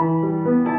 Música